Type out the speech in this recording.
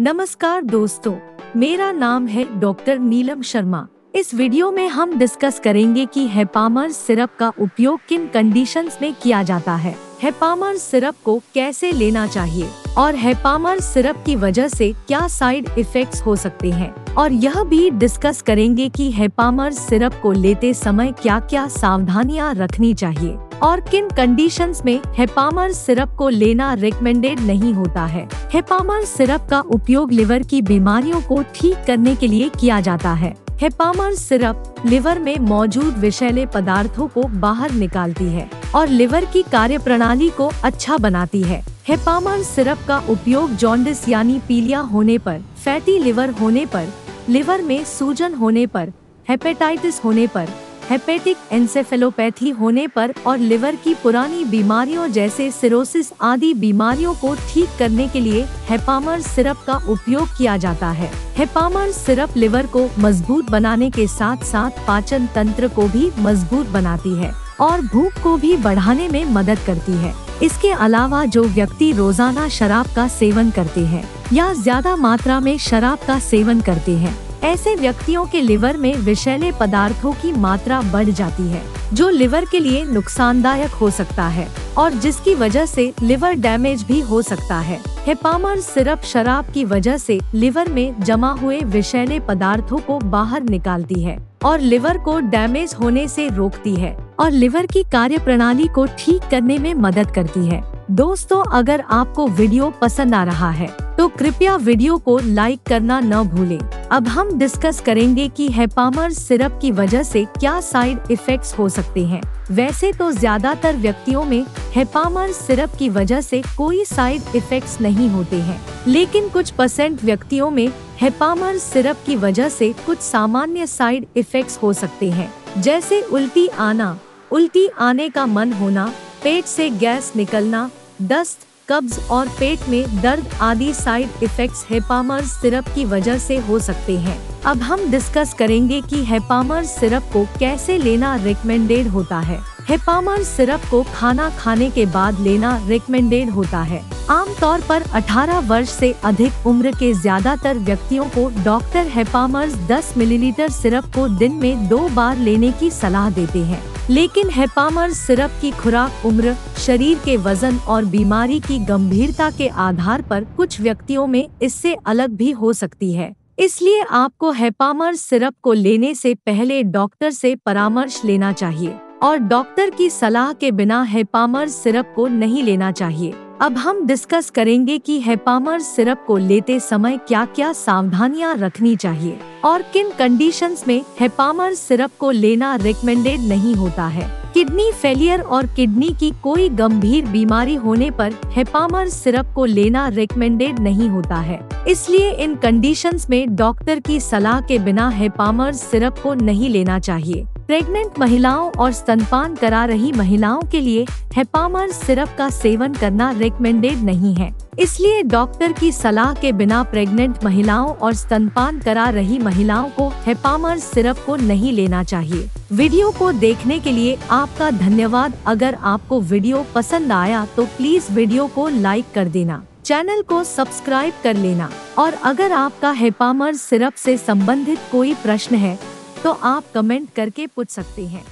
नमस्कार दोस्तों, मेरा नाम है डॉक्टर नीलम शर्मा। इस वीडियो में हम डिस्कस करेंगे कि हेपामर सिरप का उपयोग किन कंडीशंस में किया जाता है। हेपामर सिरप को कैसे लेना चाहिए और हेपामर सिरप की वजह से क्या साइड इफेक्ट्स हो सकते हैं। और यह भी डिस्कस करेंगे कि हेपामर सिरप को लेते समय क्या क्या सावधानियाँ रखनी चाहिए और किन कंडीशंस में हेपामर सिरप को लेना रिकमेंडेड नहीं होता है। हेपामर सिरप का उपयोग लिवर की बीमारियों को ठीक करने के लिए किया जाता है। हेपामर सिरप लिवर में मौजूद विषैले पदार्थों को बाहर निकालती है और लिवर की कार्य प्रणाली को अच्छा बनाती है। हेपामर सिरप का उपयोग जॉन्डिस यानी पीलिया होने पर, फैटी लिवर होने पर, लिवर में सूजन होने पर, हेपेटाइटिस होने पर, हेपेटिक एंसेफेलोपैथी होने पर और लिवर की पुरानी बीमारियों जैसे सिरोसिस आदि बीमारियों को ठीक करने के लिए हेपामर सिरप का उपयोग किया जाता है। हेपामर सिरप लिवर को मज़बूत बनाने के साथ साथ पाचन तंत्र को भी मज़बूत बनाती है। और भूख को भी बढ़ाने में मदद करती है। इसके अलावा जो व्यक्ति रोज़ाना शराब का सेवन करते हैं या ज़्यादा मात्रा में शराब का सेवन करते हैं, ऐसे व्यक्तियों के लिवर में विषैले पदार्थों की मात्रा बढ़ जाती है, जो लिवर के लिए नुकसानदायक हो सकता है और जिसकी वजह से लिवर डैमेज भी हो सकता है। हेपामर सिरप शराब की वजह से लिवर में जमा हुए विषैले पदार्थों को बाहर निकालती है और लिवर को डैमेज होने से रोकती है। और लिवर की कार्य प्रणाली को ठीक करने में मदद करती है दोस्तों, अगर आपको वीडियो पसंद आ रहा है तो कृपया वीडियो को लाइक करना न भूलें। अब हम डिस्कस करेंगे कि हेपामर सिरप की वजह से क्या साइड इफेक्ट्स हो सकते हैं वैसे तो ज़्यादातर व्यक्तियों में हेपामर सिरप की वजह से कोई साइड इफेक्ट्स नहीं होते हैं, लेकिन कुछ परसेंट व्यक्तियों में हेपामर सिरप की वजह से कुछ सामान्य साइड इफेक्ट्स हो सकते हैं, जैसे उल्टी आना उल्टी आने का मन होना, पेट से गैस निकलना दस्त कब्ज और पेट में दर्द आदि साइड इफेक्ट्स हेपामर सिरप की वजह से हो सकते हैं। अब हम डिस्कस करेंगे कि हेपामर सिरप को कैसे लेना रिकमेंडेड होता है। हेपामर सिरप को खाना खाने के बाद लेना रिकमेंडेड होता है। आमतौर पर 18 वर्ष से अधिक उम्र के ज़्यादातर व्यक्तियों को डॉक्टर हेपामर्स 10 मिलीलीटर सिरप को दिन में दो बार लेने की सलाह देते हैं। लेकिन हेपामर सिरप की खुराक उम्र, शरीर के वज़न और बीमारी की गंभीरता के आधार पर कुछ व्यक्तियों में इससे अलग भी हो सकती है। इसलिए आपको हेपामर सिरप को लेने से पहले डॉक्टर से परामर्श लेना चाहिए और डॉक्टर की सलाह के बिना हेपामर सिरप को नहीं लेना चाहिए। अब हम डिस्कस करेंगे कि हेपामर सिरप को लेते समय क्या क्या सावधानियाँ रखनी चाहिए। और किन कंडीशंस में हेपामर सिरप को लेना रिकमेंडेड नहीं होता है? किडनी फेलियर और किडनी की कोई गंभीर बीमारी होने पर हेपामर सिरप को लेना रिकमेंडेड नहीं होता है। इसलिए इन कंडीशंस में डॉक्टर की सलाह के बिना हेपामर सिरप को नहीं लेना चाहिए। प्रेग्नेंट महिलाओं और स्तनपान करा रही महिलाओं के लिए हेपामर सिरप का सेवन करना रिकमेंडेड नहीं है। इसलिए डॉक्टर की सलाह के बिना प्रेग्नेंट महिलाओं और स्तनपान करा रही महिलाओं को हेपामर सिरप को नहीं लेना चाहिए। वीडियो को देखने के लिए आपका धन्यवाद। अगर आपको वीडियो पसंद आया तो प्लीज़ वीडियो को लाइक कर देना। चैनल को सब्सक्राइब कर लेना। और अगर आपका हेपामर सिरप से संबंधित कोई प्रश्न है तो आप कमेंट करके पूछ सकते हैं।